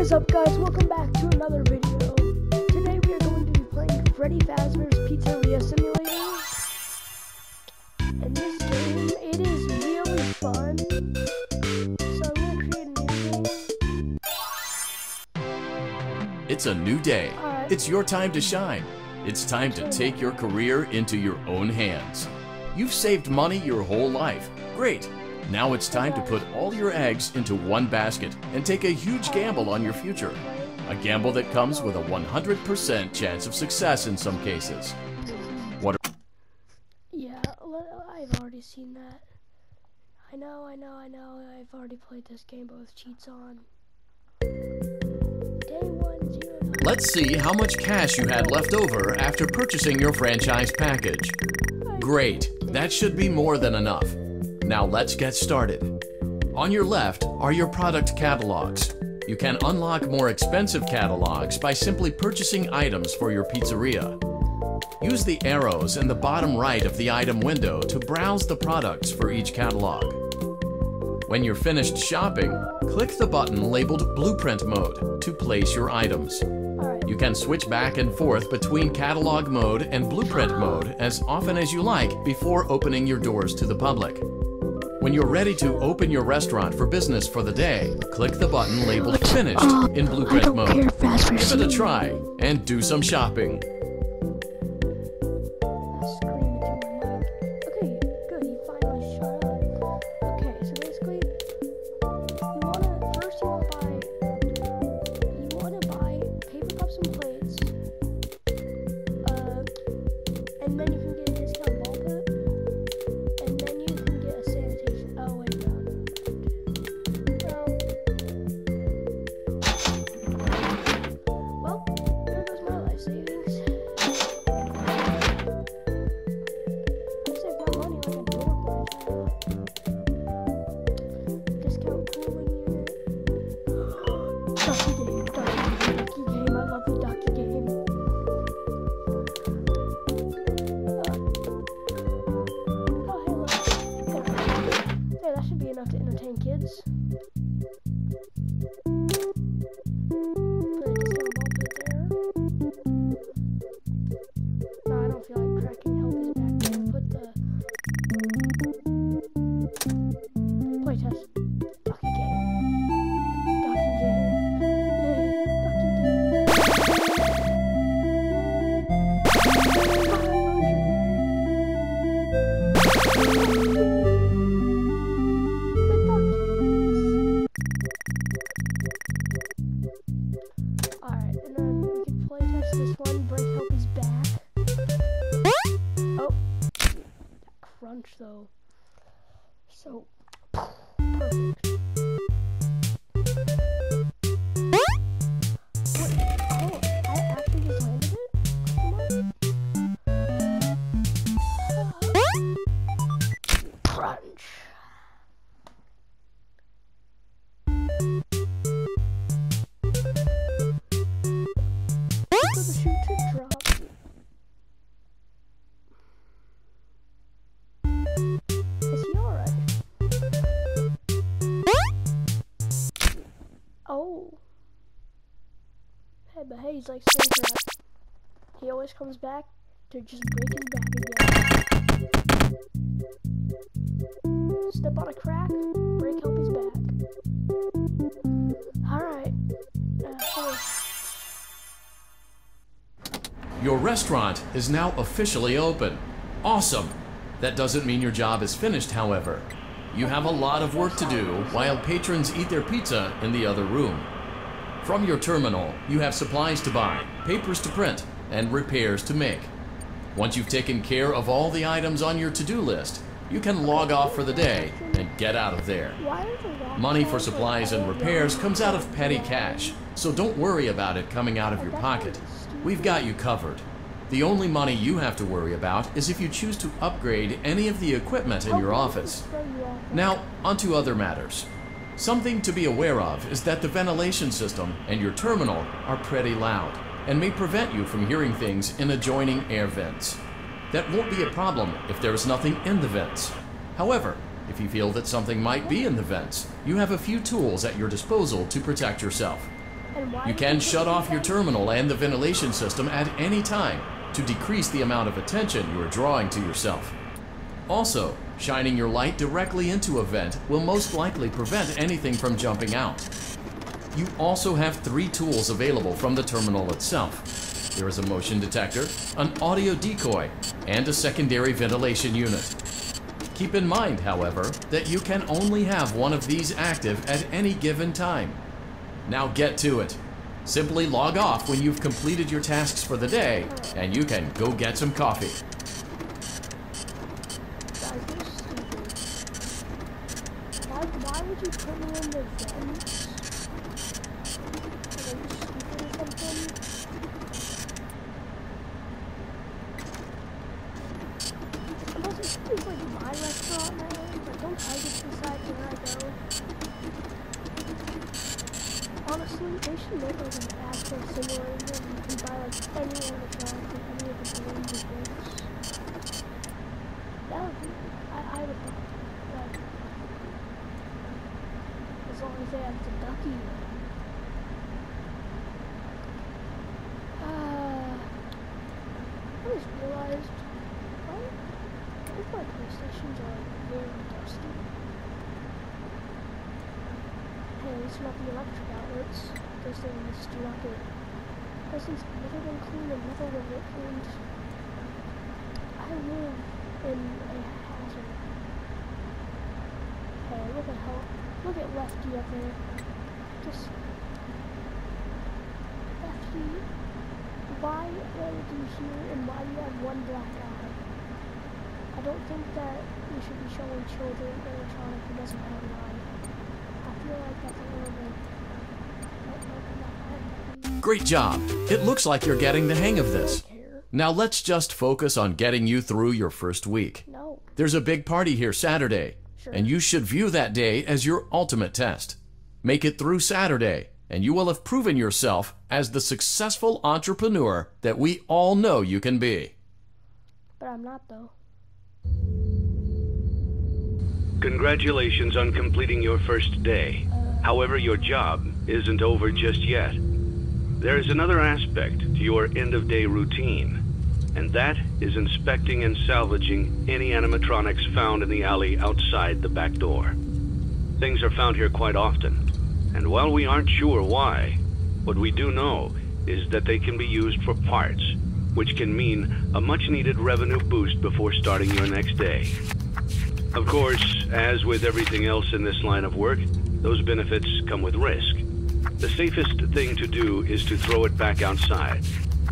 is up guys? Welcome back to another video. Today we are going to be playing Freddy Fazbear's Pizzeria Simulator. And this game, it is really fun. So I'm gonna create a new game. It's a new day. Alright. It's your time to shine. It's time to take your career into your own hands. You've saved money your whole life. Great. Now it's time to put all your eggs into one basket and take a huge gamble on your future. A gamble that comes with a 100% chance of success in some cases. What Yeah, I've already seen that. I know, I know, I know. I've already played this game, but with cheats on. Day one, zero. Let's see how much cash you had left over after purchasing your franchise package. Great, that should be more than enough. Now let's get started. On your left are your product catalogs. You can unlock more expensive catalogs by simply purchasing items for your pizzeria. Use the arrows in the bottom right of the item window to browse the products for each catalog. When you're finished shopping, click the button labeled Blueprint Mode to place your items. You can switch back and forth between catalog mode and blueprint mode as often as you like before opening your doors to the public. When you're ready to open your restaurant for business for the day, click the button labeled Finished in blueprint mode. Give it a try and do some shopping. Discount So but hey, he's like Springtrap. He always comes back to just break his back again. Step on a crack, break help his back. Alright. Uh. Your restaurant is now officially open. Awesome! That doesn't mean your job is finished, however. You have a lot of work to do while patrons eat their pizza in the other room. From your terminal, you have supplies to buy, papers to print, and repairs to make. Once you've taken care of all the items on your to-do list, you can log off for the day and get out of there. Money for supplies and repairs comes out of petty cash, so don't worry about it coming out of your pocket. We've got you covered. The only money you have to worry about is if you choose to upgrade any of the equipment in your office. Now, onto other matters. Something to be aware of is that the ventilation system and your terminal are pretty loud and may prevent you from hearing things in adjoining air vents. That won't be a problem if there is nothing in the vents. However, if you feel that something might be in the vents, you have a few tools at your disposal to protect yourself. You can shut off your terminal and the ventilation system at any time to decrease the amount of attention you are drawing to yourself. Also, shining your light directly into a vent will most likely prevent anything from jumping out. You also have three tools available from the terminal itself. There is a motion detector, an audio decoy, and a secondary ventilation unit. Keep in mind, however, that you can only have one of these active at any given time. Now get to it. Simply log off when you've completed your tasks for the day, and you can go get some coffee. Guys, you're stupid. Why, why would you put me in the vents? Like, Are you stupid or something? Unless it's, it's like my restaurant now, but don't I get to decide where I go? Honestly, they should make like an app actual simulator and you can buy like any animatronic and any of the games or books. That would be, I, I would think, like, as long as they have the ducky. Uh, I just realized, why, both my PlayStations are very dusty. At least not the electric outlets. Those things do not get, things never been cleaned and never will get cleaned. I live in a hazard. Hey, look at how, look at Lefty up there. Just, Lefty, why are you here and why do you have one black eye? I don't think that we should be showing children electronic who doesn't have an eye. Great job! It looks like you're getting the hang of this. Now let's just focus on getting you through your first week. No. There's a big party here Saturday, Sure. and you should view that day as your ultimate test. Make it through Saturday, and you will have proven yourself as the successful entrepreneur that we all know you can be. But I'm not though. Congratulations on completing your first day. However, your job isn't over just yet. There is another aspect to your end of day routine, and that is inspecting and salvaging any animatronics found in the alley outside the back door. Things are found here quite often, and while we aren't sure why, what we do know is that they can be used for parts, which can mean a much needed revenue boost before starting your next day. Of course, as with everything else in this line of work, those benefits come with risk. The safest thing to do is to throw it back outside,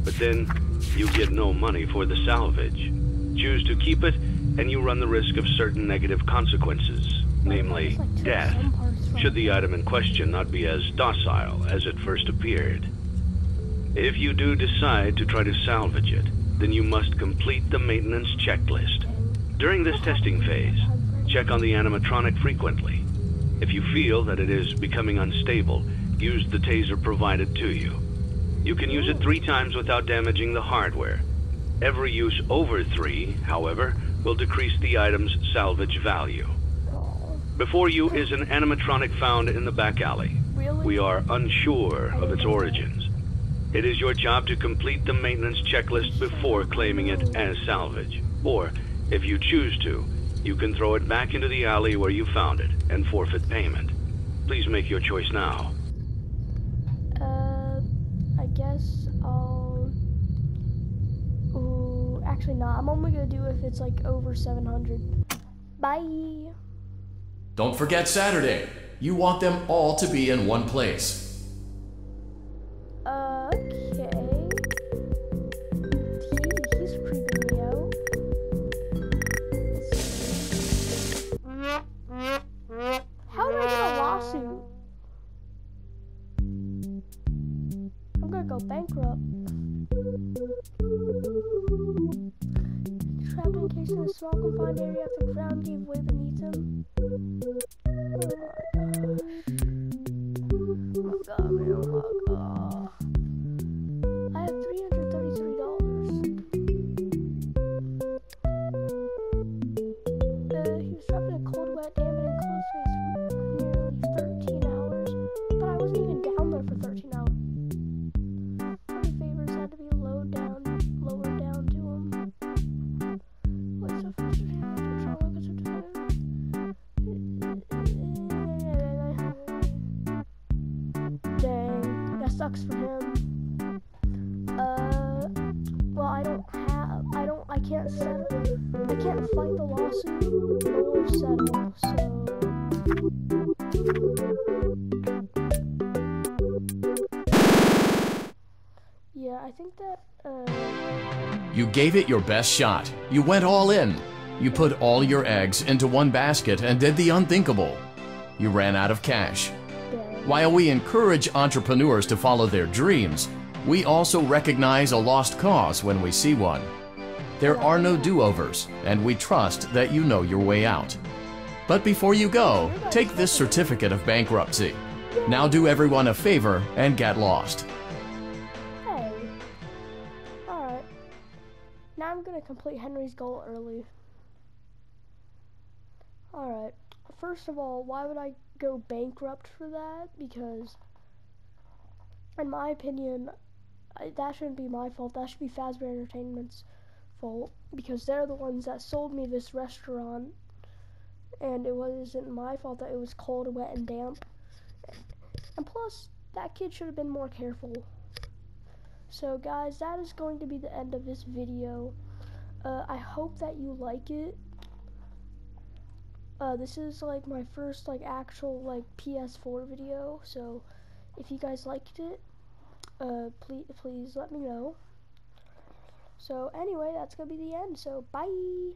but then you get no money for the salvage. Choose to keep it, and you run the risk of certain negative consequences, namely death, should the item in question not be as docile as it first appeared. If you do decide to try to salvage it, then you must complete the maintenance checklist. During this testing phase, check on the animatronic frequently. If you feel that it is becoming unstable, use the taser provided to you. You can use it three times without damaging the hardware. Every use over three, however, will decrease the item's salvage value. Before you is an animatronic found in the back alley. We are unsure of its origins. It is your job to complete the maintenance checklist before claiming it as salvage. Or, if you choose to, you can throw it back into the alley where you found it and forfeit payment. Please make your choice now. Uh, I guess I'll. Ooh, actually, not. I'm only gonna do if it's like over 700. Bye. Don't forget Saturday. You want them all to be in one place. Ground gave sucks for him. Uh, well, I don't have, I don't, I can't settle, I can't fight the lawsuit or settle, so. Yeah, I think that, uh. You gave it your best shot. You went all in. You put all your eggs into one basket and did the unthinkable. You ran out of cash. While we encourage entrepreneurs to follow their dreams, we also recognize a lost cause when we see one. There are no do-overs, and we trust that you know your way out. But before you go, take this certificate of bankruptcy. Now do everyone a favor and get lost. Hey. Alright. Now I'm gonna complete Henry's goal early. Alright. First of all, why would I go bankrupt for that? Because, in my opinion, I, that shouldn't be my fault. That should be Fazbear Entertainment's fault. Because they're the ones that sold me this restaurant. And it wasn't my fault that it was cold, wet, and damp. And plus, that kid should have been more careful. So guys, that is going to be the end of this video. Uh, I hope that you like it. Uh, this is like my first like actual like PS4 video, so if you guys liked it, uh, please please let me know. So anyway, that's gonna be the end. So bye.